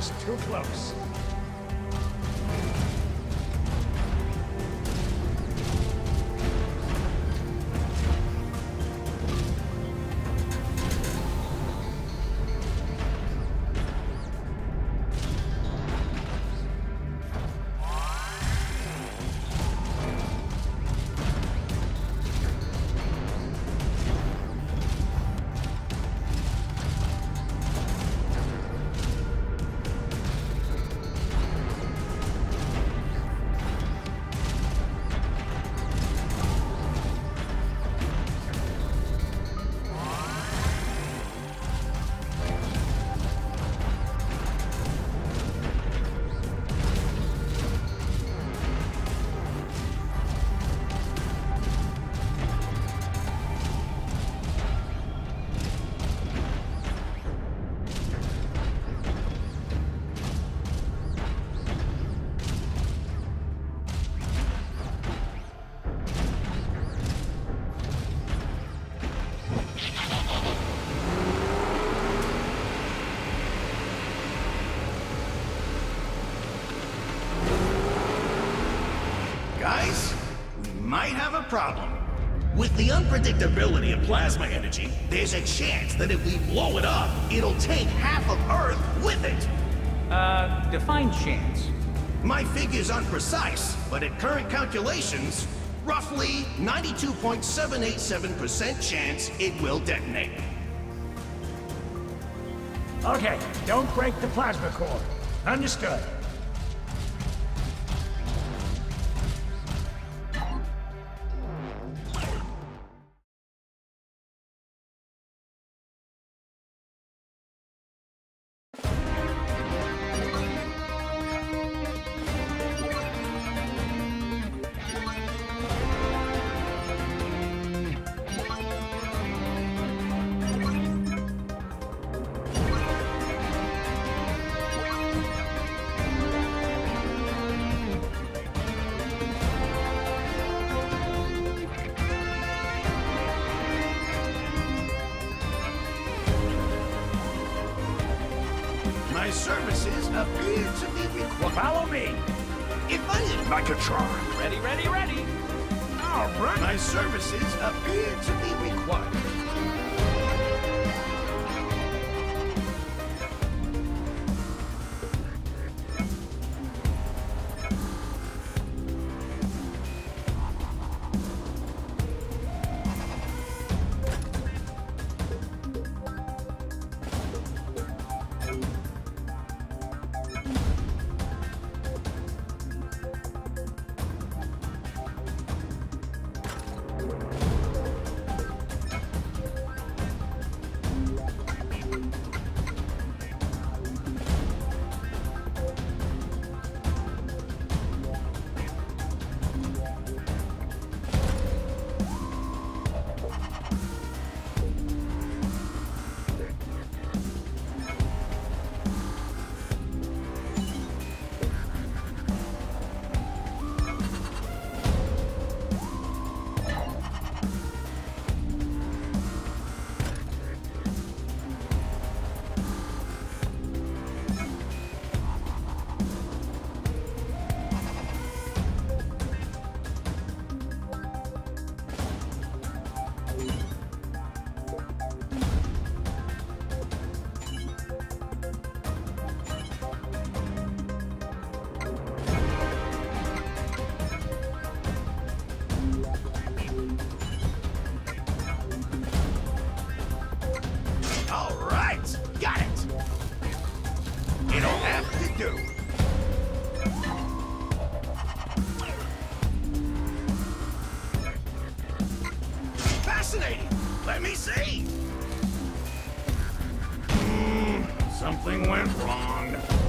was too close. Problem. With the unpredictability of plasma energy, there's a chance that if we blow it up, it'll take half of Earth with it. Uh, define chance. My figure's unprecise, but at current calculations, roughly 92.787% chance it will detonate. Okay, don't break the plasma core. Understood. My services appear to be required. Follow me. If I Megatron. Ready, ready, ready. All right. My services appear to be required. Do. Fascinating. Let me see. Hmm, something went wrong.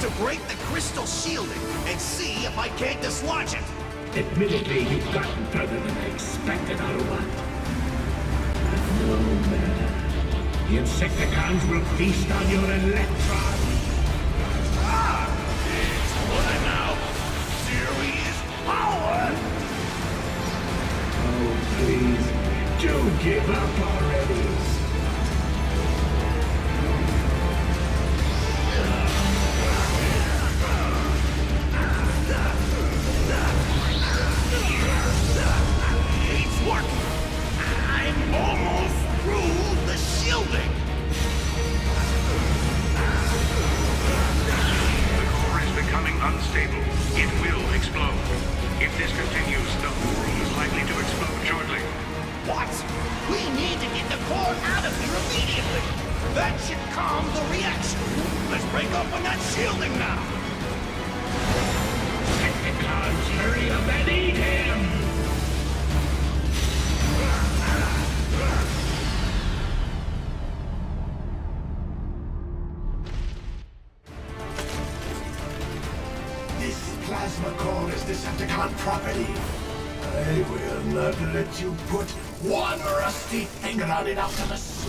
to break the crystal shielding and see if I can't dislodge it. Admittedly, you've gotten further than I expected, Autobot. But no matter. The Insecticons will feast on your electrons. Decepticon property. I will not let you put one rusty finger on it, Optimus.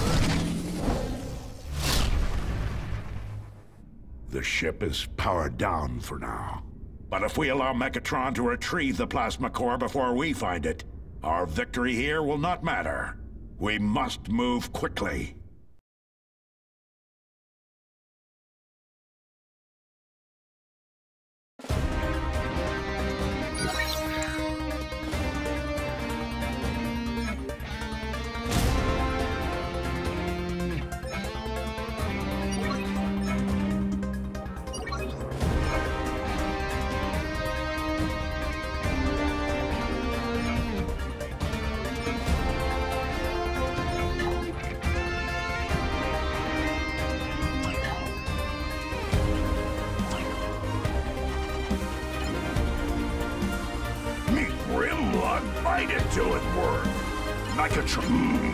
The ship is powered down for now. But if we allow Megatron to retrieve the plasma core before we find it, our victory here will not matter. We must move quickly. Megatron.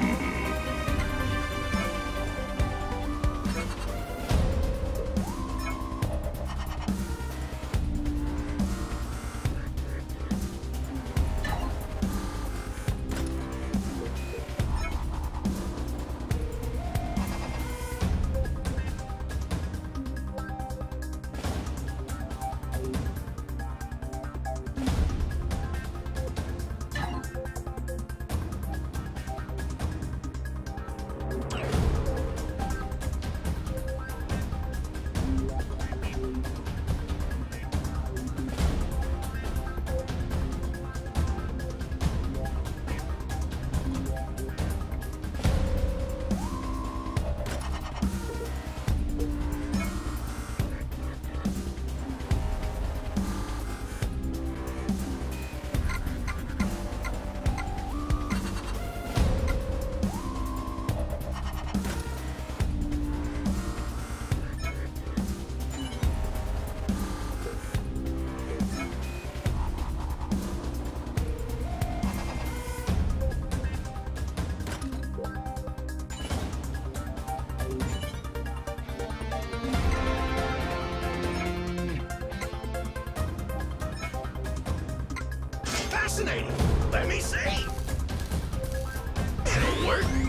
fascinating. Let me see. It'll work.